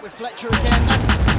with Fletcher again.